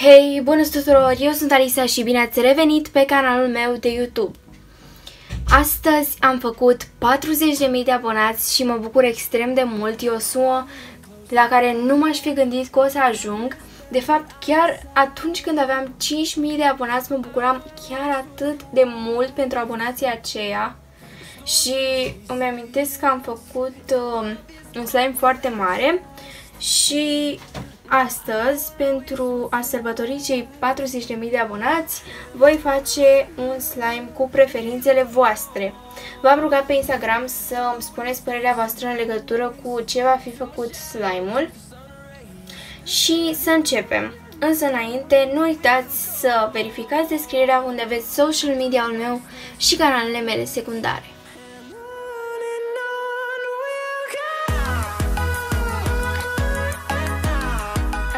Hei, bună tuturor! Eu sunt Alisa și bine ați revenit pe canalul meu de YouTube. Astăzi am făcut 40.000 de abonați și mă bucur extrem de mult. E o sumă la care nu m-aș fi gândit că o să ajung. De fapt, chiar atunci când aveam 5.000 de abonați, mă bucuram chiar atât de mult pentru abonații aceia. Și îmi amintesc că am făcut uh, un slime foarte mare și Astăzi, pentru a sărbători cei 40.000 de abonați, voi face un slime cu preferințele voastre. V-am rugat pe Instagram să îmi spuneți părerea voastră în legătură cu ce va fi făcut slime-ul și să începem. Însă înainte, nu uitați să verificați descrierea unde aveți social media-ul meu și canalele mele secundare.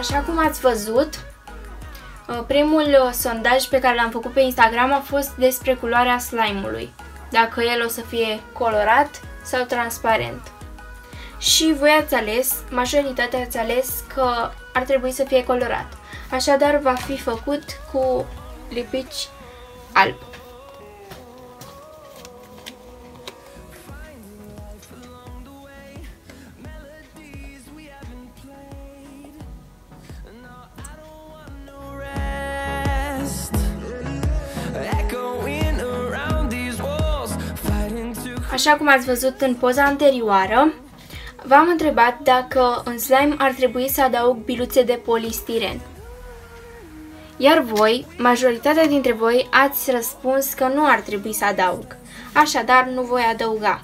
Așa cum ați văzut, uh, primul uh, sondaj pe care l-am făcut pe Instagram a fost despre culoarea slime-ului. Dacă el o să fie colorat sau transparent. Și voi ați ales, majoritatea ați ales că ar trebui să fie colorat. Așadar va fi făcut cu lipici alb. Așa cum ați văzut în poza anterioară, v-am întrebat dacă în slime ar trebui să adaug biluțe de polistiren. Iar voi, majoritatea dintre voi, ați răspuns că nu ar trebui să adaug. Așadar, nu voi adăuga.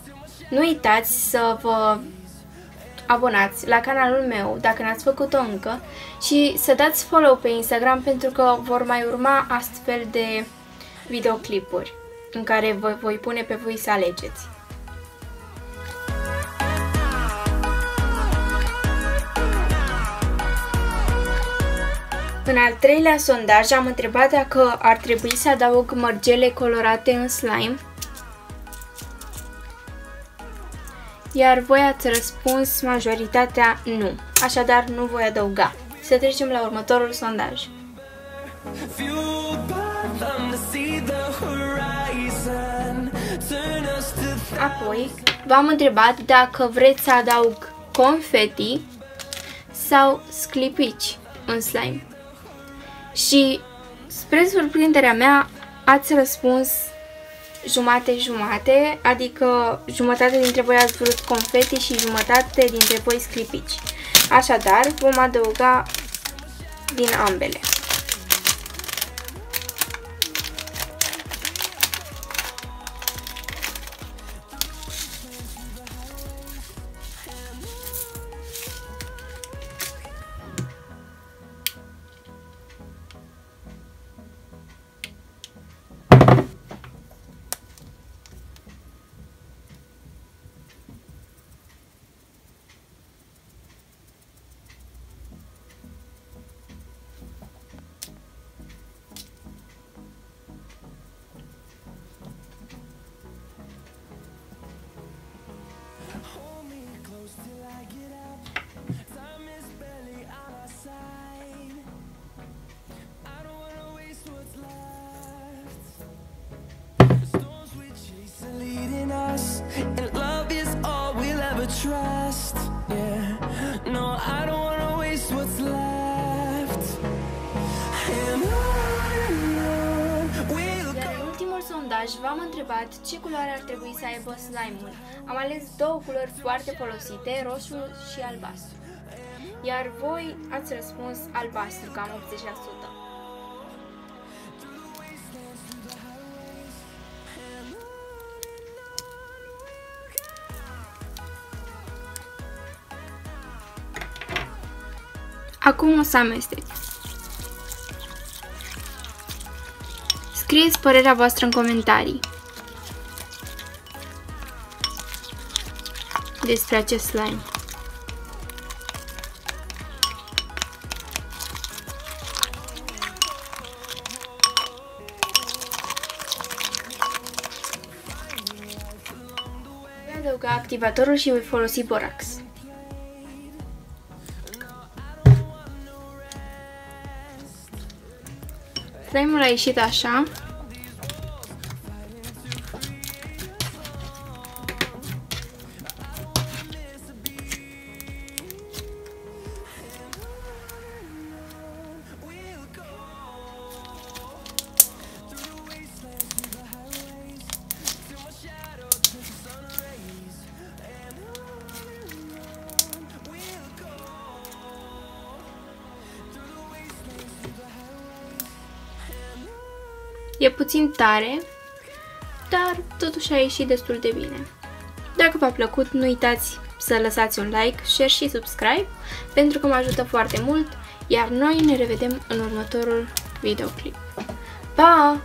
Nu uitați să vă abonați la canalul meu, dacă n-ați făcut-o încă, și să dați follow pe Instagram pentru că vor mai urma astfel de videoclipuri în care vă voi pune pe voi să alegeți. În al treilea sondaj am întrebat dacă ar trebui să adaug mărgele colorate în slime. Iar voi ați răspuns majoritatea nu, așadar nu voi adăuga. Să trecem la următorul sondaj. Apoi, v-am întrebat dacă vreți să adaug confeti sau sclipici în slime. Și, spre surprinderea mea, ați răspuns jumate-jumate, adică jumătate dintre voi ați vrut confeti și jumătate dintre voi sclipici. Așadar, vom adăuga din ambele. V-am întrebat ce culoare ar trebui să aibă slime-ul. Am ales două culori foarte folosite, roșu și albastru. Iar voi ați răspuns albastru, cam 80%. Acum o să amestec. Scrieți părerea voastră în comentarii despre acest slime. Voi adăuga activatorul și voi folosi borax. Slime-ul a ieșit așa. E puțin tare, dar totuși a ieșit destul de bine. Dacă v-a plăcut, nu uitați să lăsați un like, share și subscribe, pentru că mă ajută foarte mult, iar noi ne revedem în următorul videoclip. Pa!